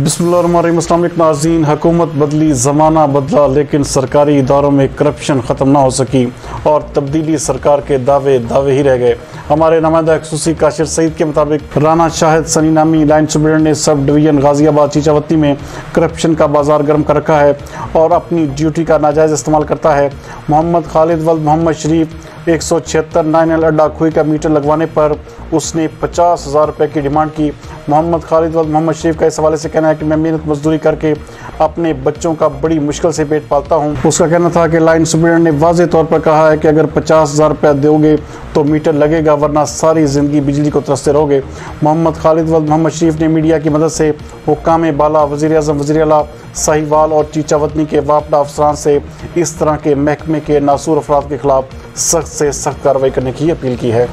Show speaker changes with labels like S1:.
S1: बिस्मिल्लाम नाजीन हुकूमत बदली, ज़माना बदला, लेकिन सरकारी इदारों में करप्शन ख़त्म ना हो सकी और तब्दीली सरकार के दावे दावे ही रह गए। हमारे नुमाइंदा खसूसी काशिर सईद के मुताबिक, राना शाहिद सनी नामी लाइन सुब्रेंट ने सब डिवीज़न गाज़ियाबाद, चीचावती में करप्शन का बाज़ार गर्म कर रखा है और अपनी ड्यूटी का नाजायज़ इस्तेमाल करता है। मोहम्मद खालिद वल्द मोहम्मद शरीफ एक सौ छिहत्तर नाइन एल अड्डा खुई का मीटर लगवाने पर उसने पचास हज़ार रुपये की डिमांड की। मोहम्मद खालिद वल्द मोहम्मद शरीफ का इस हवाले से कहना है कि मैं मेहनत मजदूरी करके अपने बच्चों का बड़ी मुश्किल से पेट पालता हूँ। उसका कहना था कि लाइन सुब्रेंट ने वाज तौर पर कहा है कि अगर पचास हज़ार रुपया दोगे तो मीटर लगेगा, वरना सारी ज़िंदगी बिजली को तरसते रहोगे। मोहम्मद खालिद वल्द मोहम्मद शरीफ ने मीडिया की मदद से हुकाम बाला वजी अजम वजी अला साहिवाल और चीचावतनी के वापडा अफसरान से इस तरह के महकमे के नासूर अफराद के खिलाफ सख्त से सख्त कार्रवाई करने की अपील की है।